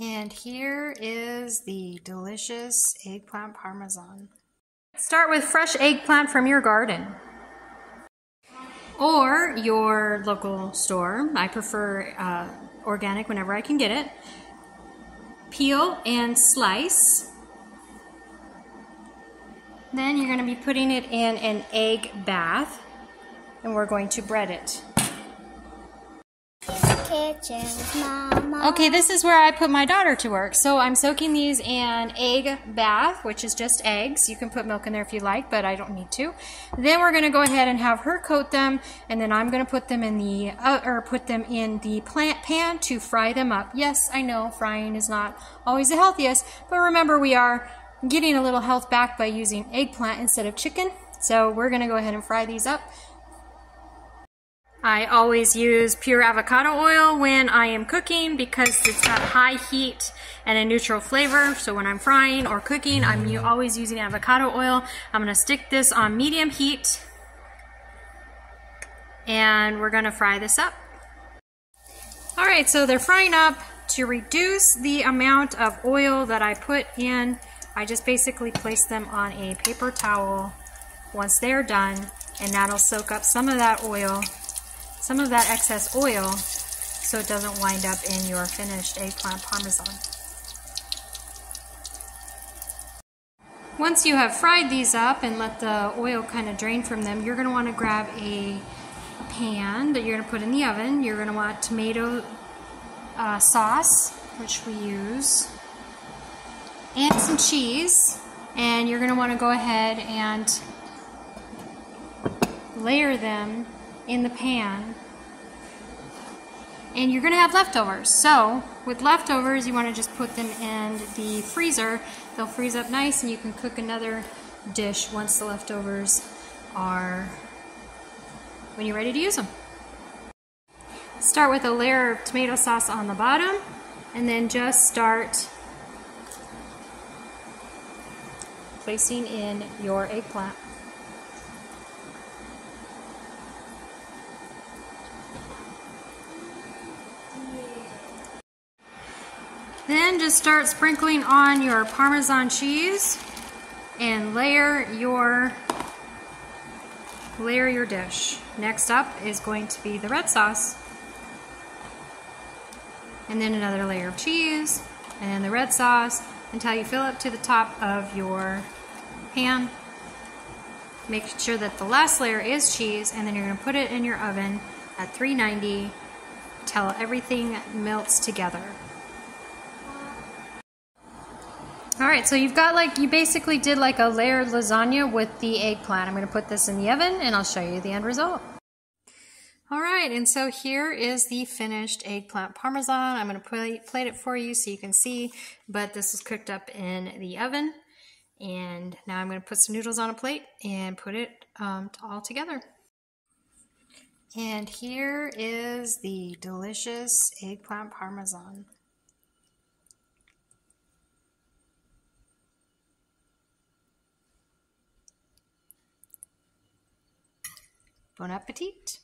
And here is the delicious eggplant parmesan. Start with fresh eggplant from your garden or your local store. I prefer uh, organic whenever I can get it. Peel and slice. Then you're going to be putting it in an egg bath and we're going to bread it kitchen mama. Okay, this is where I put my daughter to work. So I'm soaking these in egg bath, which is just eggs. You can put milk in there if you like, but I don't need to. Then we're going to go ahead and have her coat them, and then I'm going to put them in the uh, or put them in the plant pan to fry them up. Yes, I know frying is not always the healthiest, but remember we are getting a little health back by using eggplant instead of chicken. So we're going to go ahead and fry these up. I always use pure avocado oil when I am cooking because it's got high heat and a neutral flavor. So when I'm frying or cooking, I'm always using avocado oil. I'm gonna stick this on medium heat and we're gonna fry this up. All right, so they're frying up. To reduce the amount of oil that I put in, I just basically place them on a paper towel once they're done, and that'll soak up some of that oil some of that excess oil so it doesn't wind up in your finished eggplant parmesan. Once you have fried these up and let the oil kind of drain from them, you're going to want to grab a pan that you're going to put in the oven. You're going to want tomato uh, sauce, which we use, and some cheese. And you're going to want to go ahead and layer them in the pan and you're going to have leftovers. So with leftovers, you want to just put them in the freezer. They'll freeze up nice and you can cook another dish once the leftovers are, when you're ready to use them. Start with a layer of tomato sauce on the bottom and then just start placing in your eggplant. Then just start sprinkling on your Parmesan cheese and layer your layer your dish. Next up is going to be the red sauce. And then another layer of cheese and then the red sauce until you fill up to the top of your pan. Make sure that the last layer is cheese and then you're going to put it in your oven at 390 till everything melts together. All right, so you've got like, you basically did like a layered lasagna with the eggplant. I'm gonna put this in the oven and I'll show you the end result. All right, and so here is the finished eggplant parmesan. I'm gonna plate, plate it for you so you can see, but this was cooked up in the oven. And now I'm gonna put some noodles on a plate and put it um, all together. And here is the delicious eggplant parmesan. Bon appetit!